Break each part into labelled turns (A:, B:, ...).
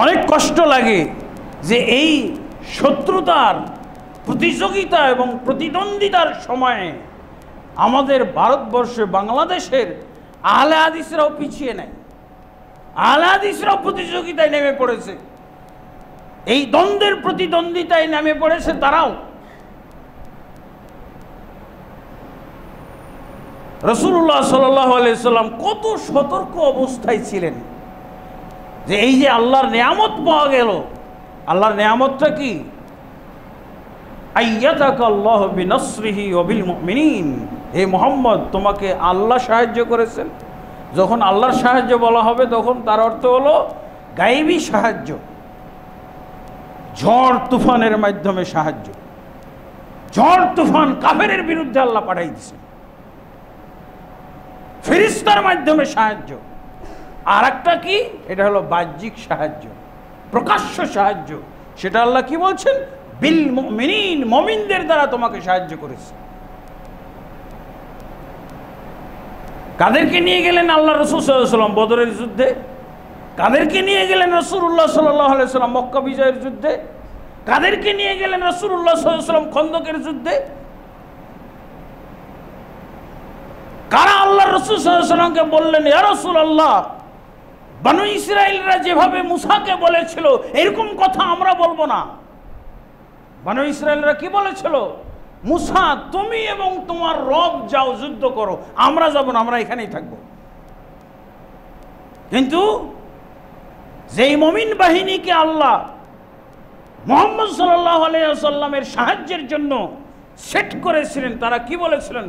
A: অনেক কষ্ট লাগে যে এই শত্রুতার প্রতিযোগিতা এবং প্রতিদ্বন্দ্বিতার সময়ে আমাদের ভারতবর্ষে বাংলাদেশের আহলে পিছিয়ে নেয়। আহলে প্রতিযোগিতায় নেমে পড়েছে। এই দ্বন্দ্বের প্রতিদ্বন্দ্বিতায় নেমে পড়েছে তারাও। রসুল্লাহ সাল্লাম কত সতর্ক অবস্থায় ছিলেন। যে এই যে আল্লাহর নিয়ামত পাওয়া গেল, আল্লাহর নিয়ামতটা কি? হে মোহাম্মদ, তোমাকে আল্লাহ সাহায্য করেছেন। যখন আল্লাহর সাহায্য বলা হবে, তখন তার অর্থ হলো গাইবী সাহায্য। ঝড় তুফানের মাধ্যমে সাহায্য। ঝড় তুফান কাফেরের বিরুদ্ধে আল্লাহ পাঠাই দিছে ফেরিস্তার মাধ্যমে সাহায্য। আর একটা কি? এটা হলো বাহ্যিক সাহায্য, প্রকাশ্য সাহায্য। সেটা আল্লাহ কি বলছেন? বিল মিনিন মমিনদের দ্বারা তোমাকে সাহায্য করেছে। কাদেরকে নিয়ে গেলেন আল্লাহ রসুল সাল্লাম বদরের যুদ্ধে? কাদেরকে নিয়ে গেলেন রসুল্লাহ সাল্লাহ সাল্লাম মক্কা বিজয়ের যুদ্ধে? কাদেরকে নিয়ে গেলেন রসুল্লাহ সাল্লাম খন্দকের যুদ্ধে? কারা আল্লাহ রসুল সাল্লামকে বললেন, ইয়া রসুল আল্লাহ বানু ইসরায়েলরা যেভাবে মুসাকে বলেছিল, এরকম কথা আমরা বলব না। বানু ইসরায়েলরা কি বলেছিল? মুসা, তুমি এবং তোমার রব যাও, যুদ্ধ করো। আমরা যাব না, আমরা এখানেই থাকব। কিন্তু যেই মমিন বাহিনীকে আল্লাহ মোহাম্মদ সাল্লাহ আলাইসাল্লামের সাহায্যের জন্য সেট করেছিলেন, তারা কি বলেছিলেন?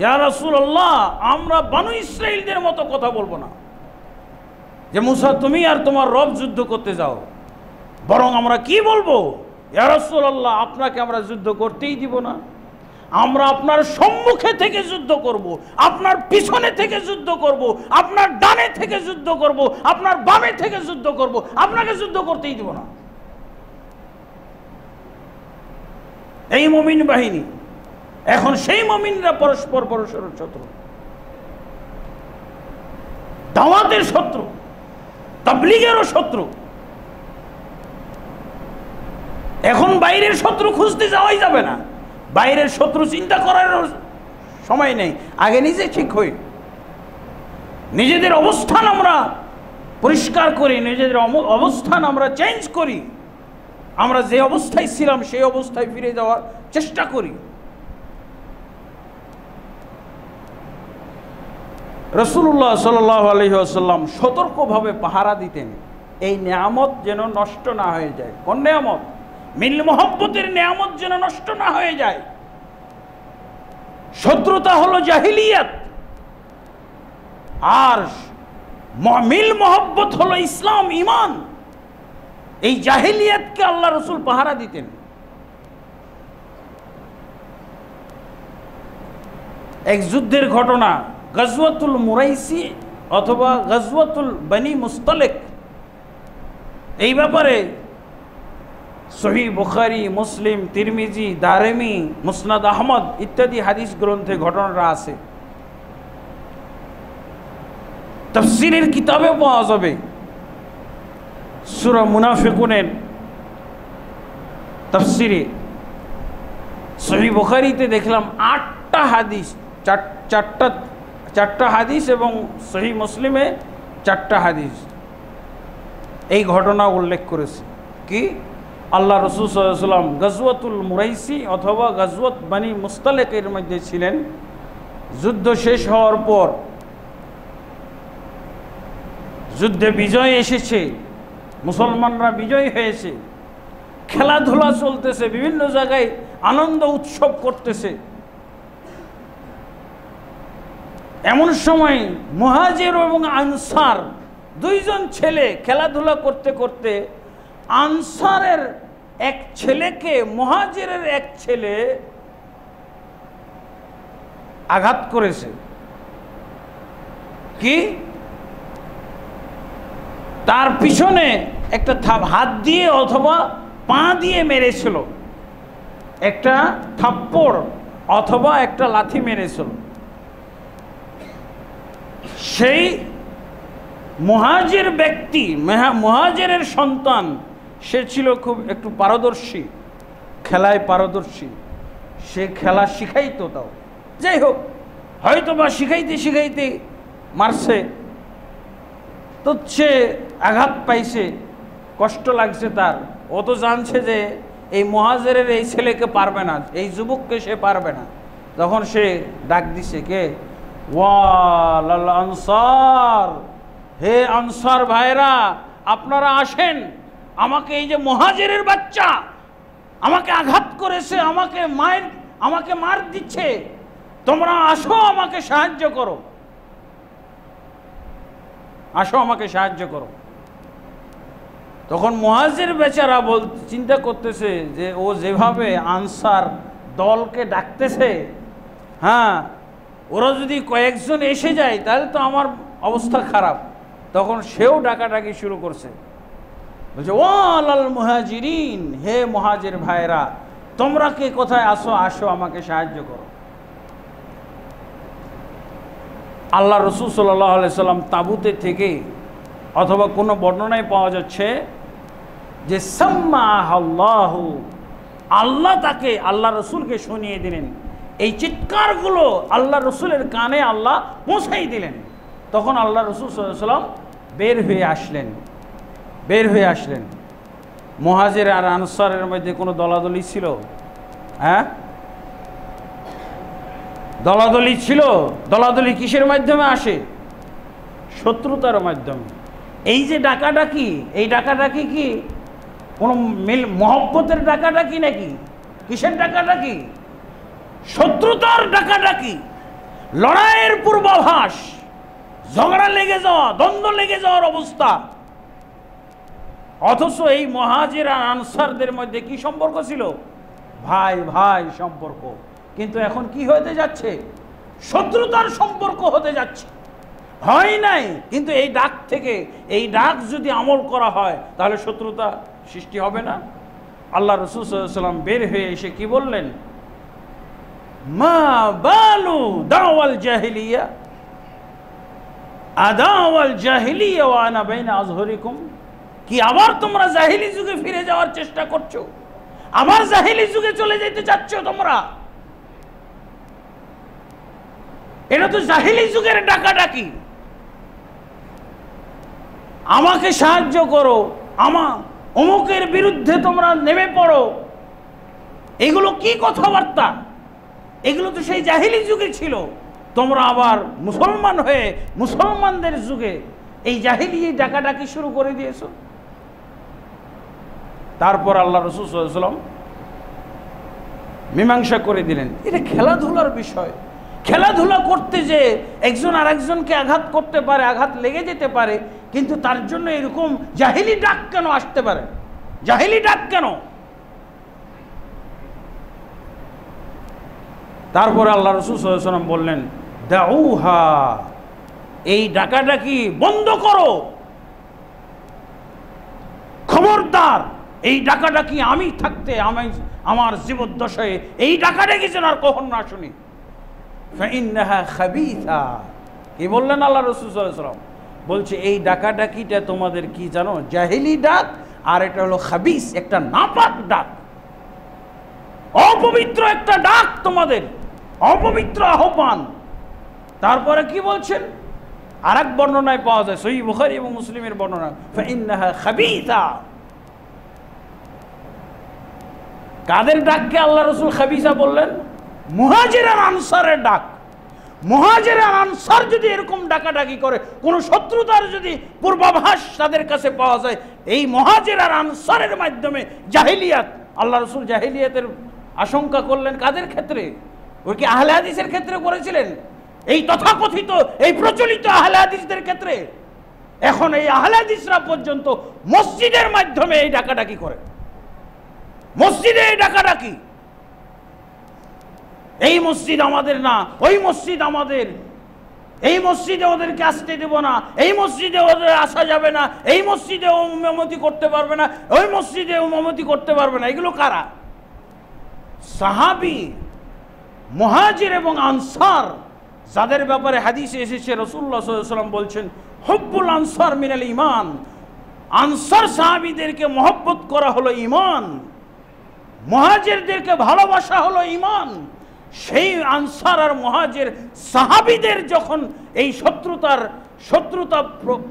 A: ইয়া রাসূলুল্লাহ, আমরা বানু ইসরায়েলদের মতো কথা বলব না। যে মুসা, তুমি আর তোমার রব যুদ্ধ করতে যাও। বরং আমরা কি বলব? ইয়া রাসূলুল্লাহ, আপনাকে আমরা যুদ্ধ করতেই দিব না। আমরা আপনার সম্মুখে থেকে যুদ্ধ করব, আপনার পিছনে থেকে যুদ্ধ করব, আপনার ডানে থেকে যুদ্ধ করব, আপনার বামে থেকে যুদ্ধ করব, আপনাকে যুদ্ধ করতেই দিব না। এই মমিন বাহিনী, এখন সেই মমিনরা পরস্পর পরস্পরের শত্রু। দাওয়াতের শত্রু। তাবলিগেরও শত্রু। এখন বাইরের শত্রু খুঁজতে যাওয়াই যাবে না। বাইরের শত্রু চিন্তা করার সময় নেই। আগে নিজে ঠিক হই। নিজেদের অবস্থান আমরা পরিষ্কার করি, নিজেদের অবস্থান আমরা চেঞ্জ করি। আমরা যে অবস্থায় ছিলাম, সেই অবস্থায় ফিরে যাওয়ার চেষ্টা করি। রসুল্লাহ সাল্লাহ আলহিহাসাল্লাম সতর্কভাবে পাহারা দিতেন, এই নিয়ামত যেন নষ্ট না হয়ে যায়। কোন নিয়ামত? মিল মোহব্বতের নিয়ামত যেন নষ্ট না হয়ে যায়। শত্রুতা হলো জাহিলিয়াত। আর মিল মোহব্বত হলো ইসলাম ইমান এই জাহিলিয়াতকে আল্লাহ রসুল পাহারা দিতেন। এক যুদ্ধের ঘটনা গজওয়াতুল মুরাইসি অথবা গজওয়াতুল বনি মুস্তলেক। এই ব্যাপারে সহি বুখারি, মুসলিম, তিরমিজি, দারেমি, মুসনাদ আহমদ ইত্যাদি হাদিস গ্রন্থে ঘটনাটা আছে। তফসিরের কিতাবে পাওয়া যাবে। সুরা মুনাফিকুনের তফসিরে। সহি বুখারিতে দেখলাম আটটা হাদিস, চার- চারটা চারটা হাদিস এবং সহি মুসলিমে চারটা হাদিস। এই ঘটনা উল্লেখ করেছে। কি? আল্লাহ রসুল সাল্লাম গজওয়াতুল মুরাইসি অথবা গজওয়াত বানি মুস্তালেকের মধ্যে ছিলেন। যুদ্ধ শেষ হওয়ার পর যুদ্ধে বিজয় এসেছে। মুসলমানরা বিজয় হয়েছে। খেলাধুলা চলতেছে, বিভিন্ন জায়গায় আনন্দ উৎসব করতেছে। এমন সময় মহাজের এবং আনসার দুইজন ছেলে খেলাধুলা করতে করতে আনসারের এক ছেলেকে, মহাজেরের এক ছেলে আঘাত করেছে। কি? তার পিছনে একটা থাপ- হাত দিয়ে অথবা পা দিয়ে মেরেছিল। একটা থাপ্পড় অথবা একটা লাথি মেরেছিল। সেই মহাজের ব্যক্তি, মেহা- মহাজেরের সন্তান, সে ছিল খুব একটু পারদর্শী, খেলায় পারদর্শী। সে খেলা শিখাইতো তাও। যাই হোক হয়তো বা শিখাইতে শিখাইতে মারছে। তো সে আঘাত পাইছে, কষ্ট লাগছে তার। ও তো জানছে যে এই মহাজেরের এই ছেলেকে পারবে না, এই যুবককে সে পারবে না। তখন সে ডাক দিছে, কে? ওয়াল আনসার। হে আনসার ভাইরা আপনারা আসেন। আমাকে এই যে মহাজেরের বাচ্চা, আমাকে আঘাত করেছে, আমাকে মায়ের, আমাকে মার দিচ্ছে। তোমরা আসো, আমাকে সাহায্য করো। আসো, আমাকে সাহায্য করো। তখন মহাজের বেচারা বল চিন্তা করতেছে যে, ও যেভাবে আনসার দলকে ডাকতেছে হ্যাঁ ওরা যদি কয়েকজন এসে যায়, তাহলে তো আমার অবস্থা খারাপ। তখন সেও ডাকাডাকি শুরু করছে। বলছে, ও আলাল মুহাজিরিন, হে মহাজের ভাইরা তোমরা কে কোথায় আসো আসো, আমাকে সাহায্য করো। আল্লাহ রসুল সাল্লাহ সাল্লাম তাবুতে থেকে, অথবা কোনো বর্ণনায় পাওয়া যাচ্ছে যে সাম্মাহ আল্লাহ আল্লাহ তাকে, আল্লাহ রসুলকে শুনিয়ে দিলেন। এই চিৎকারগুলো আল্লাহ রসুলের কানে আল্লাহ পৌঁছাই দিলেন। তখন আল্লাহ রসুল সাল্লাম বের হয়ে আসলেন। বের হয়ে আসলেন। মহাজের আর আনসারের মধ্যে কোনো দলাদলি ছিল? হ্যাঁ? দলাদলি ছিল? দলাদলি কিসের মাধ্যমে আসে? শত্রুতার মাধ্যমে। এই যে ডাকাডাকি, এই ডাকাডাকি কি কোনো মিল, মহব্বতের ডাকাডাকি নাকি? কিসের ডাকাডাকি? শত্রুতার ডাকাডাকি, লড়াইয়ের পূর্বাভাস, ঝগড়া লেগে যাওয়া, দ্বন্দ্ব লেগে যাওয়ার অবস্থা। অথচ এই মহাজের আর আনসারদের মধ্যে কি সম্পর্ক ছিল? ভাই ভাই সম্পর্ক। কিন্তু এখন কি হতে যাচ্ছে? শত্রুতার সম্পর্ক হতে যাচ্ছে। হয় নাই, কিন্তু এই ডাক থেকে, এই ডাক যদি আমল করা হয়, তাহলে শত্রুতা সৃষ্টি হবে না। আল্লাহ রসুল সাল্লাম বের হয়ে এসে কি বললেন? মা বালু দাওয়াল জাহিলিয়া, আদাওয়াল জাহিলিয়া ওয়ানা বাইনা আজহরিকুম। কি আবার তোমরা জাহিলি যুগে ফিরে যাওয়ার চেষ্টা করছ? জাহিলি যুগে চলে যেতে চাচ্ছ তোমরা? এটা তো জাহিলি যুগের ডাকাডাকি। আমাকে সাহায্য করো, আমা, অমুকের বিরুদ্ধে তোমরা নেমে পড়ো। এগুলো কি কথাবার্তা? এগুলো তো সেই জাহিলি যুগে ছিল। তোমরা আবার মুসলমান হয়ে মুসলমানদের যুগে এই জাহিলি ডাকাডাকি শুরু করে দিয়েছ। তারপর আল্লাহ রসুল মীমাংসা করে দিলেন। এটা খেলাধুলার বিষয়। খেলাধুলা করতে যে একজন আর একজনকে আঘাত করতে পারে, আঘাত লেগে যেতে পারে, কিন্তু তার জন্য এরকম জাহিলি ডাক কেন আসতে পারে? জাহিলি ডাক কেন? তারপরে আল্লাহ রসুল সাল্লাম বললেন, দাউহা, এই ডাকাডাকি বন্ধ করো। খবরদার, এই ডাকাডাকি আমি থাকতে আমি, আমার জীবদ্দশায় এই ডাকাডাকি যেন আর কখন না শুনি। কি বললেন আল্লাহ রসুল সাল্লাম বলছে, এই ডাকাডাকিটা তোমাদের কি জানো? জাহিলি ডাক, আর এটা হলো খাবিস, একটা নাপাক ডাক। অপবিত্র একটা ডাক তোমাদের। অপবিত্র আহ্বান। তারপরে কি বলছেন? আর এক বর্ণনায় পাওয়া যায় সহি বুখারি এবং মুসলিমের বর্ণনা। কাদের ডাককে আল্লাহ রসুল খাবিসা বললেন? মুহাজির আনসারের ডাক। মুহাজির আনসার যদি এরকম ডাকাডাকি করে, কোনো শত্রুতার যদি পূর্বাভাস তাদের কাছে পাওয়া যায়, এই মহাজেরার আনসারের মাধ্যমে জাহিলিয়াত, আল্লাহ রসুল জাহিলিয়াতের আশঙ্কা করলেন কাদের ক্ষেত্রে? ওই কি আহলে হাদিসের ক্ষেত্রে করেছিলেন এই তথাকথিত, এই প্রচলিত আহলে হাদিসদের ক্ষেত্রে এখন এই আহলে হাদিসরা পর্যন্ত মসজিদের মাধ্যমে এই ডাকাডাকি করে। মসজিদে এই ডাকাডাকি। এই মসজিদ আমাদের না, ওই মসজিদ আমাদের। এই মসজিদে ওদেরকে আসতে দেব না, এই মসজিদে ওদের আসা যাবে না, এই মসজিদে ও মেমতি করতে পারবে না, ওই মসজিদে ও মেমতি করতে পারবে না। এগুলো কারা? সাহাবি মহাজির এবং আনসার, যাদের ব্যাপারে হাদিসে এসেছে রসুল্লাহ সাল্লাম বলছেন, হব্বুল আনসার মিনাল ইমান আনসার সাহাবিদেরকে মহব্বত করা হলো ইমান মহাজেরদেরকে ভালোবাসা হলো ইমান সেই আনসার আর মহাজের সাহাবিদের যখন এই শত্রুতার, শত্রুতা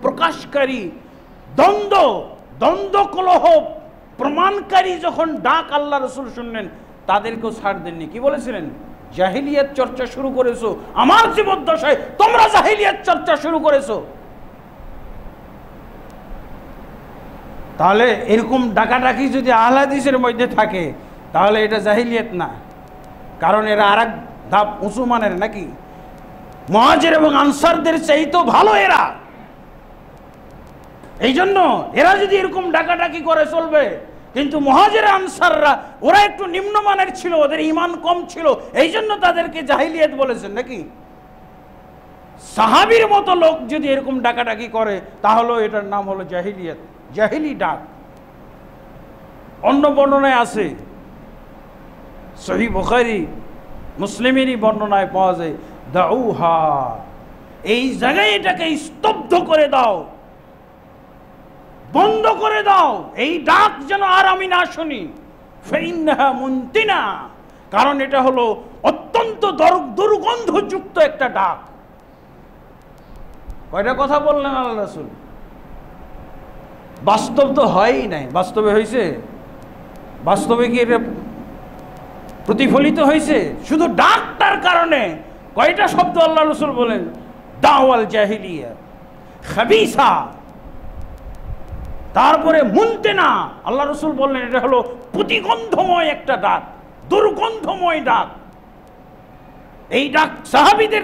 A: প্রকাশকারী দ্বন্দ্ব দ্বন্দ্ব কলহ প্রমাণকারী যখন ডাক আল্লাহ রসুল শুনলেন, তাদেরকেও ছাড় দেননি। কি বলেছিলেন? জাহিলিয়াত চর্চা শুরু করেছ। আমার জীবদ্দশায় তোমরা জাহিলিয়াত চর্চা শুরু করেছ। তাহলে এরকম ডাকাডাকি যদি আহলাদিসের মধ্যে থাকে, তাহলে এটা জাহিলিয়াত না। কারণ এরা আর ধাপ উঁচু মানের নাকি? মহাজের এবং আনসারদের চাইতো ভালো এরা। এই জন্য এরা যদি এরকম ডাকাডাকি করে চলবে কিন্তু মহাজের আনসাররা, ওরা একটু নিম্নমানের ছিল, ওদের ইমান কম ছিল, এই জন্য তাদেরকে জাহিলিয়াত বলেছেন নাকি? সাহাবির মতো লোক যদি এরকম ডাকাডাকি করে তাহলেও এটার নাম হলো জাহিলিয়াত, জাহিলি ডাক। অন্য বর্ণনায় আছে, সহি বুখারি, মুসলিমেরই বর্ণনায় পাওয়া যায়, দাউহা, এই জায়গায় এটাকে স্তব্ধ করে দাও। বন্ধ করে দাও। এই ডাক যেন আর আমি না শুনি। ফেইন্নাহা মুন্তিনা। কারণ এটা হলো অত্যন্ত দর- দুর্গন্ধযুক্ত একটা ডাক। কয়টা কথা বললেন আল্লাহ রাসূল? বাস্তব তো হয়ই নাই। বাস্তবে হয়েছে বাস্তবে কি এটা প্রতিফলিত হয়েছে শুধু ডাকটার কারণে। কয়টা শব্দ আল্লাহ রসুল বলেন? দাওয়াল জাহিলিয়া। খাবিসা। তারপরে মুনতে না আল্লাহ রসুল বললেন, এটা হলো প্রতিগন্ধময় একটা ডাক, দুর্গন্ধময় ডাক। এই ডাক সাহাবিদের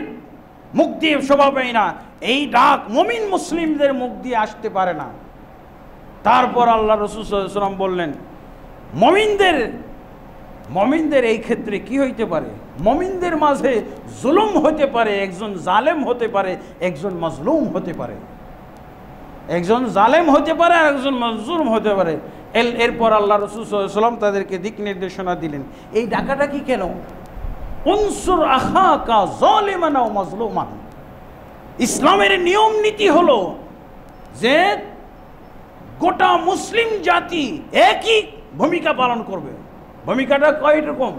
A: মুখ দিয়ে শোভাবে না, এই ডাক মমিন মুসলিমদের মুখ দিয়ে আসতে পারে না। তারপর আল্লাহ রসুল সাল্লাম বললেন, মমিনদের মমিনদের এই ক্ষেত্রে কি হইতে পারে? মমিনদের মাঝে জুলুম হতে পারে, একজন জালেম হতে পারে, একজন মজলুম হতে পারে। একজন জালেম হতে পারে আর একজন মজলুম হতে পারে। এল, এরপর আল্লাহ রসুল সাল্লাম তাদেরকে দিক নির্দেশনা দিলেন। এই ডাকাটা কি কেন? উনসুর আহা কা ও মজলুমান। ইসলামের নিয়ম নীতি হলো যে গোটা মুসলিম জাতি একই ভূমিকা পালন করবে। ভূমিকাটা কয় রকম?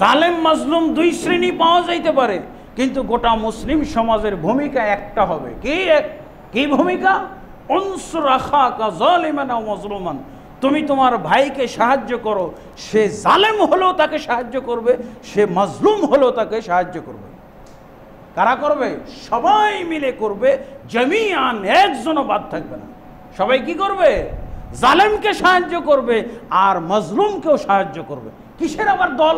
A: জালেম, মাজলুম দুই শ্রেণি পাওয়া যাইতে পারে, কিন্তু গোটা মুসলিম সমাজের ভূমিকা একটা হবে। কি কি ভূমিকা? মজলুমান। তুমি তোমার ভাইকে সাহায্য করো। সে জালেম হলেও তাকে সাহায্য করবে, সে মাজলুম হলেও তাকে সাহায্য করবে। কারা করবে? সবাই মিলে করবে, জমিয়ান একজনও বাদ থাকবে না। সবাই কি করবে? জালেমকে সাহায্য করবে আর মজলুমকেও সাহায্য করবে। কিসের আবার দল?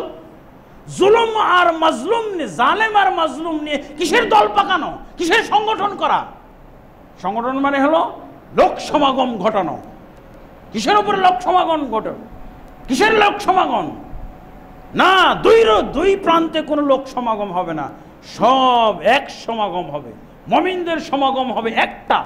A: জুলুম আর মজলুম নিয়ে, জালেম আর মজলুম নিয়ে কিসের দল পাকানো? কিসের সংগঠন করা? সংগঠন মানে হলো লোক সমাগম ঘটানো। কিসের উপরে লোক সমাগম ঘটানো কিসের লোক সমাগম? না দুই দুই প্রান্তে কোনো লোক সমাগম হবে না। সব এক সমাগম হবে। মমিনদের সমাগম হবে একটা।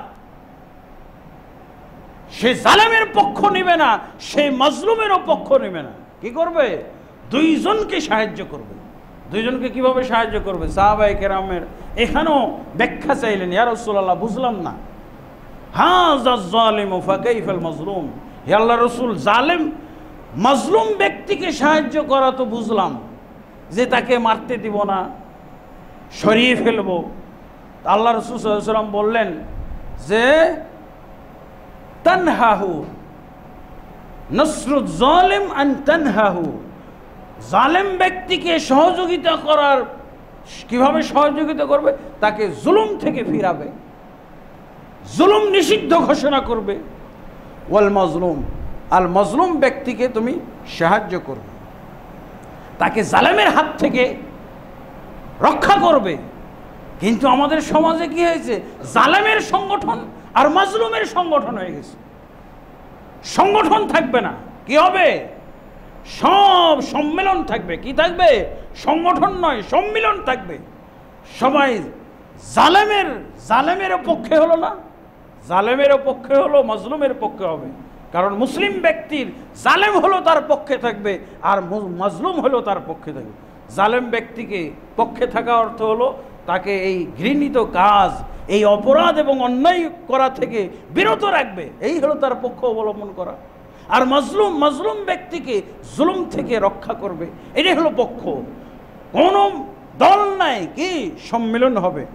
A: সে জালেমের পক্ষ নেবে না, সে মজলুমেরও পক্ষ নেবে না। কি করবে? দুইজনকে সাহায্য করবে। দুইজনকে কীভাবে সাহায্য করবে? সাহাবাই কেরামের এখানেও ব্যাখ্যা চাইলেন, ইয়া রাসূলুল্লাহ, বুঝলাম না। হাজা জালিম ফাকাইফাল মাজলুম? হে আল্লাহ রসুল, জালেম, মাজলুম ব্যক্তিকে সাহায্য করা তো বুঝলাম, যে তাকে মারতে দিব না, সরিয়ে ফেলব। আল্লাহ রসুল সাল্লাম বললেন যে, তানহাহু, নসরুদ জালেম আন তানহাহু। জালেম ব্যক্তিকে সহযোগিতা করার কীভাবে সহযোগিতা করবে? তাকে জুলুম থেকে ফিরাবে। জুলুম নিষিদ্ধ ঘোষণা করবে। ওয়াল মজলুম, আল মজলুম ব্যক্তিকে তুমি সাহায্য করবে। তাকে জালেমের হাত থেকে রক্ষা করবে। কিন্তু আমাদের সমাজে কি হয়েছে? জালেমের সংগঠন আর মাজলুমের সংগঠন হয়ে গেছে। সংগঠন থাকবে না। কি হবে? সব সম্মেলন থাকবে। কি থাকবে? সংগঠন নয়, সম্মিলন থাকবে। সবাই জালেমের জালেমের পক্ষে হলো না জালেমের পক্ষে হলো, মজলুমের পক্ষে হবে। কারণ মুসলিম ব্যক্তির জালেম হলো তার পক্ষে থাকবে, আর মজলুম হলো তার পক্ষে থাকবে। জালেম ব্যক্তিকে পক্ষে থাকা অর্থ হলো তাকে এই ঘৃণিত কাজ, এই অপরাধ এবং অন্যায় করা থেকে বিরত রাখবে। এই হলো তার পক্ষ অবলম্বন করা। আর মজলুম মজলুম ব্যক্তিকে জুলুম থেকে রক্ষা করবে। এটাই হলো পক্ষ। কোনো দল নাই কি সম্মেলন হবে,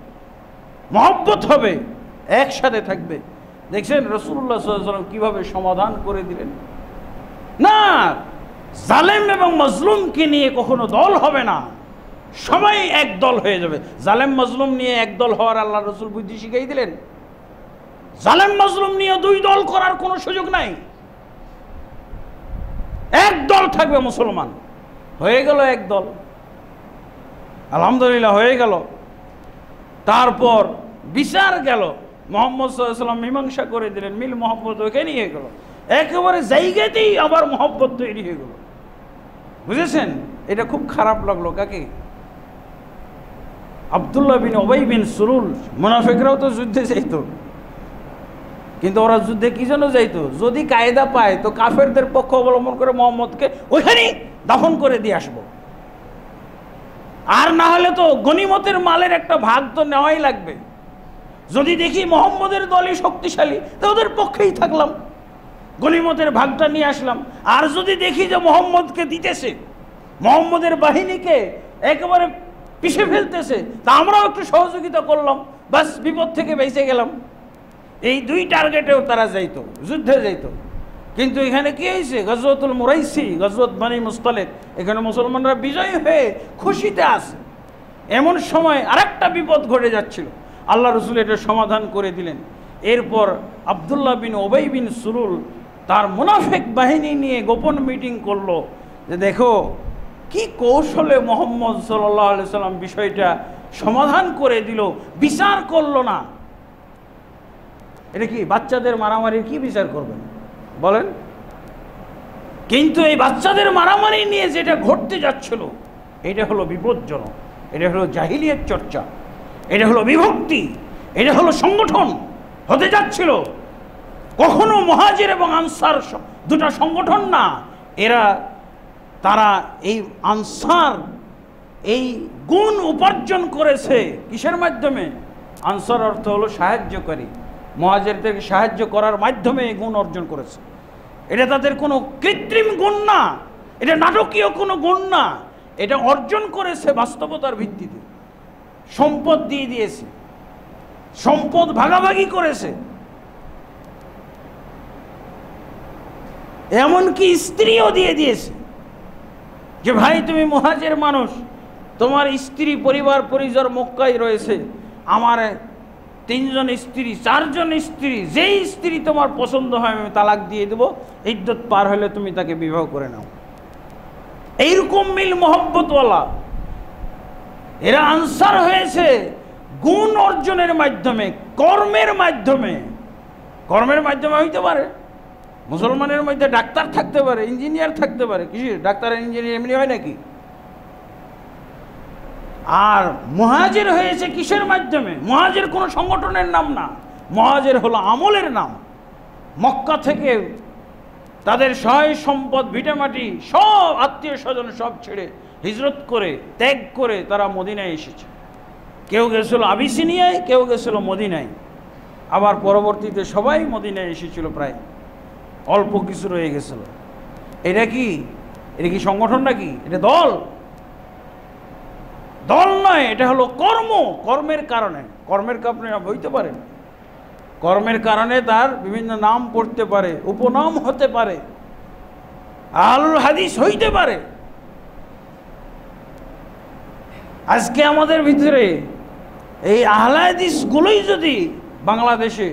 A: মহব্বত হবে, একসাথে থাকবে। দেখছেন রসুল্লাহ সাল্লাম কীভাবে সমাধান করে দিলেন? না, জালেম এবং মজলুমকে নিয়ে কখনো দল হবে না। সবাই এক দল হয়ে যাবে। জালেম, মজলুম নিয়ে এক দল হওয়ার আল্লাহ রসুল বুদ্ধি শিখাই দিলেন। জালেম, মজলুম নিয়ে দুই দল করার কোনো সুযোগ নাই। এক দল থাকবে মুসলমান। হয়ে গেল এক দল। আলহামদুলিল্লাহ, হয়ে গেল। তারপর বিচার গেল। মোহাম্মদ সাল্লাম মীমাংসা করে দিলেন, মিল মোহাম্মদ ওকে নিয়ে গেল। একেবারে জায়গাতেই আবার মোহাম্মত তৈরি হয়ে গেল। বুঝেছেন? এটা খুব খারাপ লাগল কাকে? আবদুল্লাহ বিন ওবাই বিন সুরুল মুনাফেকরাও তো যুদ্ধে যাইতো। কিন্তু ওরা যুদ্ধে কি জন্য যাইতো? যদি কায়দা পায়, তো কাফেরদের পক্ষ অবলম্বন করে মোহাম্মদকে ওইখানেই দাফন করে দিয়ে আসব। আর না হলে তো গনিমতের মালের একটা ভাগ তো নেওয়াই লাগবে। যদি দেখি মোহাম্মদের দলই শক্তিশালী, তো ওদের পক্ষেই থাকলাম। গনিমতের ভাগটা নিয়ে আসলাম। আর যদি দেখি যে মোহাম্মদকে দিতেছে, মোহাম্মদের বাহিনীকে একেবারে পিষে ফেলতেছে, তা আমরাও একটু সহযোগিতা করলাম। বাস বিপদ থেকে বেঁচে গেলাম। এই দুই টার্গেটেও তারা যাইতো, যুদ্ধে যাইতো। কিন্তু এখানে কি হয়েছে? গজরতুল মুরাইসি গজরত বানি মুস্তালেক এখানে মুসলমানরা বিজয়ী হয়ে খুশিতে আছে। এমন সময় আরেকটা বিপদ ঘটে যাচ্ছিল। আল্লাহ রসুল এটা সমাধান করে দিলেন। এরপর আবদুল্লাহ বিন ওবাই বিন সুরুল তার মুনাফেক বাহিনী নিয়ে গোপন মিটিং করল যে দেখো, কি কৌশলে মোহাম্মদ সাল্লাহ সাল্লাম বিষয়টা সমাধান করে দিল, বিচার করল না। এটা কি বাচ্চাদের মারামারির কি বিচার করবেন? বলেন। কিন্তু এই বাচ্চাদের মারামারি নিয়ে যেটা ঘটতে যাচ্ছিল, এটা হলো বিপজ্জনক, এটা হলো জাহিলিয়ের চর্চা, এটা হলো বিভক্তি, এটা হলো সংগঠন হতে যাচ্ছিল। কখনো মহাজির এবং আনসার দুটা সংগঠন না, এরা, তারা এই আনসার, এই গুণ উপার্জন করেছে। কিসের মাধ্যমে? আনসার অর্থ হলো সাহায্যকারী। মহাজেরদেরকে সাহায্য করার মাধ্যমে এই গুণ অর্জন করেছে। এটা তাদের কোনো কৃত্রিম গুণ না। এটা নাটকীয় কোনো গুণ না। এটা অর্জন করেছে বাস্তবতার ভিত্তিতে। সম্পদ দিয়ে দিয়েছে। সম্পদ ভাগাভাগি করেছে। এমনকি স্ত্রীও দিয়ে দিয়েছে। যে ভাই, তুমি মহাজের মানুষ। তোমার স্ত্রী, পরিবার পরিজন মক্কায় রয়েছে। আমার তিনজন স্ত্রী, চারজন স্ত্রী, যেই স্ত্রী তোমার পছন্দ হয়, আমি তালাক দিয়ে দেবো। ইদ্যত পার হলে তুমি তাকে বিবাহ করে নাও। এইরকম মিল মোহব্বতওয়ালা। এরা আনসার হয়েছে গুণ অর্জনের মাধ্যমে, কর্মের মাধ্যমে। কর্মের মাধ্যমে হইতে পারে। মুসলমানের মধ্যে ডাক্তার থাকতে পারে, ইঞ্জিনিয়ার থাকতে পারে। কিছু ডাক্তার, ইঞ্জিনিয়ার এমনি হয় নাকি? আর মহাজের হয়েছে কিসের মাধ্যমে? মহাজের কোনো সংগঠনের নাম না। মহাজের হলো আমলের নাম। মক্কা থেকে তাদের সহায় সম্পদ, ভিটামাটি সব আত্মীয় স্বজন সব ছেড়ে হিজরত করে, ত্যাগ করে তারা মদিনায় এসেছে। কেউ গেছিল আবিসিনিয়ায়, কেউ গেছিল মদিনায়। আবার পরবর্তীতে সবাই মদিনায় এসেছিল প্রায়। অল্প কিছু রয়ে গেছিল। এটা কি? এটা কি সংগঠন নাকি? এটা দল? দল নয়, এটা হলো কর্ম, কর্মের কারণে। কর্মের কারণে হইতে পারেন। কর্মের কারণে তার বিভিন্ন নাম পড়তে পারে, উপনাম হতে পারে আলুল হাদিস হইতে পারে। আজকে আমাদের ভিতরে এই আহলাদিসগুলোই যদি বাংলাদেশে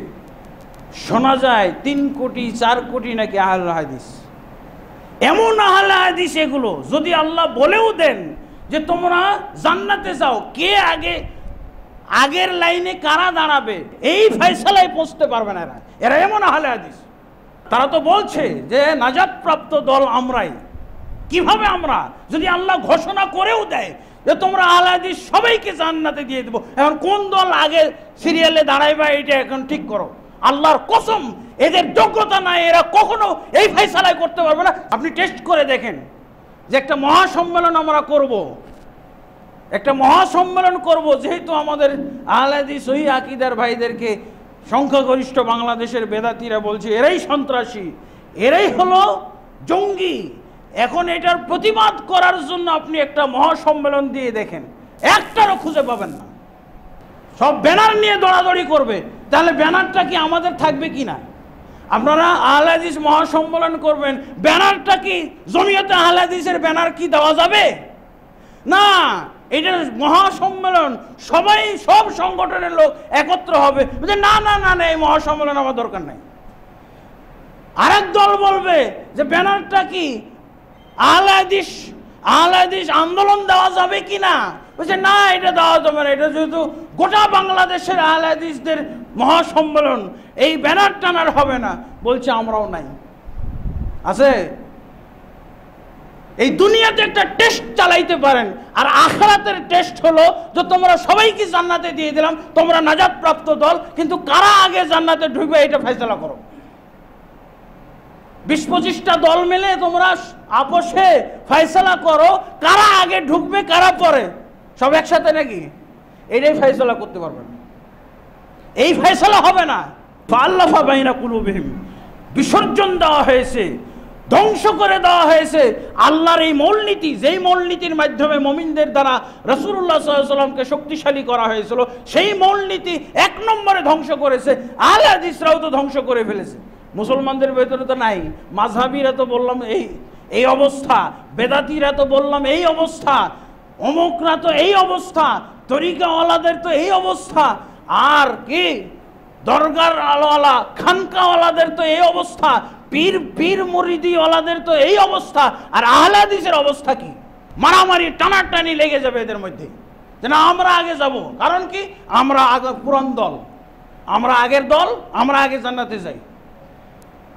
A: শোনা যায়, তিন কোটি, চার কোটি নাকি আহল হাদিস। এমন আহল হাদিস এগুলো, যদি আল্লাহ বলেও দেন যে তোমরা জান্নাতে যাও, কে আগে, আগের লাইনে কারা দাঁড়াবে, এই ফয়সালায় পৌঁছতে পারবে না এরা। এরা এমন আহলে হাদিস। তারা তো বলছে যে নাজাদপ্রাপ্ত দল আমরাই। কীভাবে আমরা? যদি আল্লাহ ঘোষণা করেও দেয় যে তোমরা আহলে হাদিস সবাইকে জান্নাতে দিয়ে দেবো, এখন কোন দল আগে সিরিয়ালে দাঁড়াইবা এটা এখন ঠিক করো। আল্লাহর কসম, এদের যোগ্যতা নাই, এরা কখনো এই ফয়সালায় করতে পারবে না। আপনি টেস্ট করে দেখেন। যে একটা মহাসম্মেলন আমরা করব। একটা মহাসম্মেলন করব যেহেতু আমাদের আহলাদি সহি আকিদার ভাইদেরকে সংখ্যাগরিষ্ঠ বাংলাদেশের বেদাতিরা বলছে, এরাই সন্ত্রাসী, এরাই হলো জঙ্গি। এখন এটার প্রতিবাদ করার জন্য আপনি একটা মহাসম্মেলন দিয়ে দেখেন, একটারও খুঁজে পাবেন না। সব ব্যানার নিয়ে দৌড়াদৌড়ি করবে, তাহলে ব্যানারটা কি আমাদের থাকবে কি না? আপনারা আহলাদিস মহাসম্মেলন করবেন। ব্যানারটা কি? জমিয়তে আহলাদিসের ব্যানার কি দেওয়া যাবে? না, এটা মহাসম্মেলন। সবাই, সব সংগঠনের লোক একত্র হবে। না না না না, এই মহাসম্মেলন আমার দরকার নাই। আরেক দল বলবে যে, ব্যানারটা কি? আহলাদিস আহলাদিস আন্দোলন দেওয়া যাবে কি না বলছে, না, এটা দেওয়া যাবে না, এটা যেহেতু গোটা বাংলাদেশের আহলাদিসদের মহাসম্মেলন, এই ব্যানার টানার হবে না। বলছে, আমরাও নাই। আছে? এই দুনিয়াতে একটা টেস্ট চালাইতে পারেন, আর আখরাতের টেস্ট হলো যে তোমরা সবাইকে জান্নাতে দিয়ে দিলাম, তোমরা নাজাত প্রাপ্ত দল, কিন্তু কারা আগে জান্নাতে ঢুকবে, এটা ফেসলা করো। বিশ পঁচিশটা দল মিলে তোমরা আপোষে ফয়সলা করো, কারা আগে ঢুকবে, কারা পরে? সব একসাথে নাকি? এটাই ফয়সলা করতে পারবেন। এই ফয়সলা হবে না। আল্লাফা বাইনা কুলুবিহিম। বিসর্জন দেওয়া হয়েছে, ধ্বংস করে দেওয়া হয়েছে আল্লাহর এই মূলনীতি। যেই মূলনীতির মাধ্যমে মমিনদের দ্বারা রসুল্লাহ সাল্লামকে শক্তিশালী করা হয়েছিল, সেই মূলনীতি এক নম্বরে ধ্বংস করেছে। আল হাদিসরাও তো ধ্বংস করে ফেলেছে। মুসলমানদের ভেতরে তো নাই। মাঝহাবিরা তো বললাম, এই এই অবস্থা, বেদাতিরা তো বললাম, এই অবস্থা। অমুকরা তো এই অবস্থা, তরিকাওয়ালাদের তো এই অবস্থা, আর কি? দরগার আলোয়ালা, খানকাওয়ালাদের তো এই অবস্থা, পীর পীর মুরিদিওয়ালাদের তো এই অবস্থা, আর আহলাদিসের অবস্থা কি? মারামারি টানাটানি লেগে যাবে এদের মধ্যে। যে না আমরা আগে যাব। কারণ কি? আমরা আগে পুরান দল। আমরা আগের দল, আমরা আগে জান্নাতে যাই।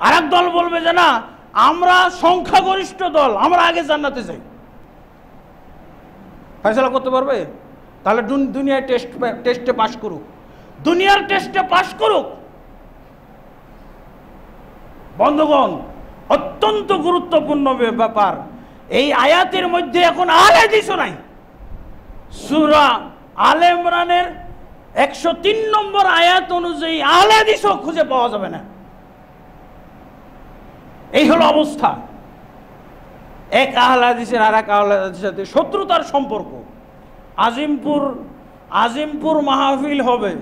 A: আর দল বলবে যে না, আমরা সংখ্যাগরিষ্ঠ দল, আমরা আগে জান্নাতে যাই। ফয়সলা করতে পারবে? তাহলে দুনিয়ায় টেস্ট টেস্টে পাশ করুক। দুনিয়ার টেস্টে পাশ করুক। বন্ধুগণ, অত্যন্ত গুরুত্বপূর্ণ ব্যাপার। এই আয়াতের মধ্যে এখন আলে দিছো নাই। সুরা আল ইমরানের একশো তিন নম্বর আয়াত অনুযায়ী আলে দিছো খুঁজে পাওয়া যাবে না। এই হলো অবস্থা। এক আহলাদিসের আর এক আহলাদিসের সাথে শত্রুতার সম্পর্ক। আজিমপুর আজিমপুর মাহফিল হবে।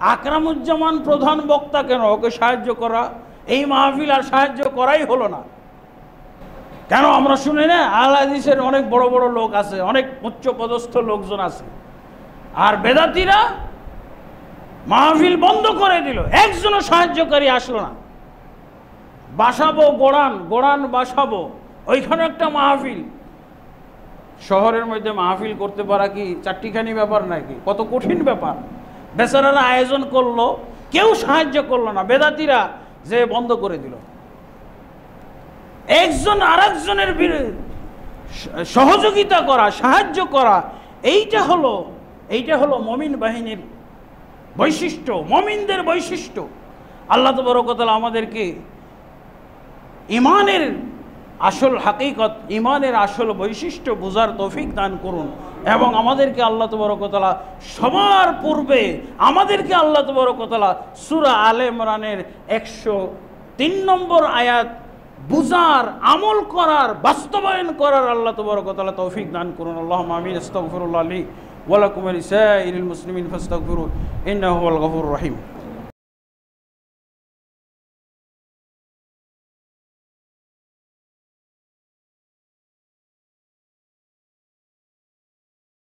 A: আকরামুজ্জামান প্রধান বক্তা কেন? ওকে সাহায্য করা। এই মাহফিল আর সাহায্য করাই হলো না। কেন? আমরা শুনি না, আহলাদিসের অনেক বড় বড় লোক আছে, অনেক উচ্চ পদস্থ লোকজন আছে। আর বেদাতিরা মাহফিল বন্ধ করে দিল। একজনও সাহায্যকারী আসলো না। বাসাবো, গোড়ান গোড়ান বাসাবো। ওইখানে একটা মাহফিল। শহরের মধ্যে মাহফিল করতে পারা কি চারটিখানি ব্যাপার নাকি? কত কঠিন ব্যাপার। বেচারারা আয়োজন করল, কেউ সাহায্য করল না, বেদাতিরা যে বন্ধ করে দিল। একজন আরেকজনের বিরু- স- সহযোগিতা করা, সাহায্য করা, এইটা হলো এইটা হলো মমিন বাহিনীর বৈশিষ্ট্য, মমিনদের বৈশিষ্ট্য। আল্লাহ তবরকতাল আমাদেরকে ইমানের আসল হাকিকত, ইমানের আসল বৈশিষ্ট্য বোঝার তৌফিক দান করুন। এবং আমাদেরকে আল্লাহ তবরকতলা সবার পূর্বে আমাদেরকে আল্লাহ তবরকতলা সুরা আলে ইমরানের একশো তিন নম্বর আয়াত বুজার আমল করার, বাস্তবায়ন করার আল্লাহ তবরকতলা তৌফিক দান করুন। আল্লাহ আমিন। আস্তগফিরুল্লাহ আলী ওয়ালাকুম আলী সাইরিল মুসলিমিন ফাস্তাগফিরু ইন্নাহু আল গফুর রহিম।